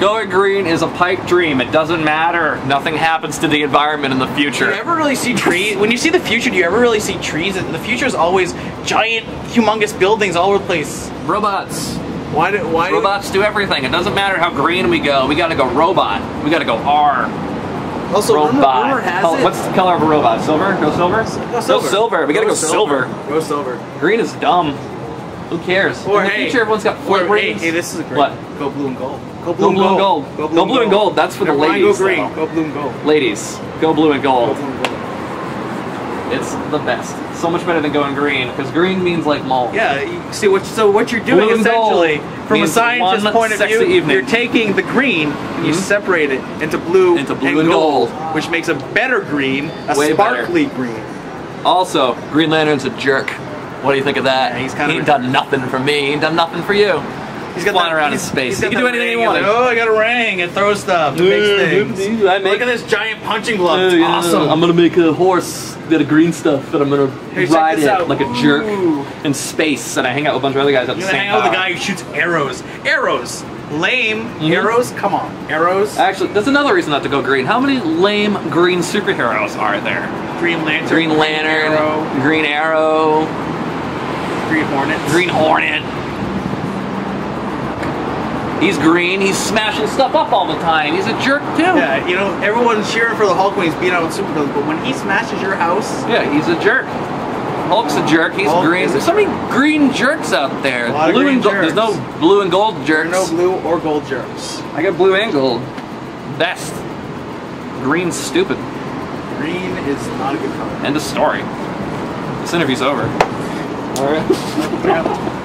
Going green is a pipe dream. It doesn't matter. Nothing happens to the environment in the future. Do you ever really see trees? When you see the future, do you ever really see trees? The future is always giant, humongous buildings all over the place. Robots. Why do why? Robots do everything. It doesn't matter how green we go. We gotta go robot. We gotta go R. also, rumor, robot. rumor has Col- it. What's the color of a robot? Silver? Go silver? Go silver. We gotta go, silver. Go silver. Green is dumb. Who cares? Or in the hey, future, everyone's got or, flight hey, rings. hey, this is a great. What? Go blue and gold. Go blue, Go blue and gold. Go blue and gold. That's for the Never mind, ladies, Go green. though. Go blue and gold. Ladies, go blue and Go gold. blue and gold. It's the best. So much better than going green, because green means like mold. Yeah. You see what? So what you're doing Blue essentially, from a scientist's point of view, evening. you're taking the green and you Mhm. separate it into blue, Into blue and gold. which makes a better green, a Way better. sparkly green. Also, Green Lantern's a jerk. What do you think of that? Yeah, he's kind he of ain't a done nothing for me. He ain't done nothing for you. He's got Flying that- around in space. He can do that anything he ring, wanted. Oh, I got a ring. It throws stuff. It makes things. I make Look at this giant punching glove. It's Uh, yeah, awesome. I'm gonna make a horse that of green stuff that I'm gonna Here, check ride it out. like a jerk Ooh. in space, and I hang out with a bunch of other guys at the You're gonna same hang out with the guy who shoots arrows. Arrows. Lame. Mhm. Arrows? Come on. Arrows. Actually, that's another reason not to go green. How many lame green superheroes are there? Green Lantern. Green Lantern, Arrow. Green Arrow, Green Hornet. Green Hornet. He's green. He's smashing stuff up all the time. He's a jerk too. Yeah, you know, everyone's cheering for the Hulk when he's beating out with supervillains, but when he smashes your house, Yeah, he's a jerk. Hulk's a jerk. He's Hulk green. There's so many green jerks out there. A lot of blue and gold. There's no blue and gold jerks. no blue or gold jerks. I got blue and gold. Best. Green's stupid. Green is not a good color. End of story. This interview's over. All right. Yeah.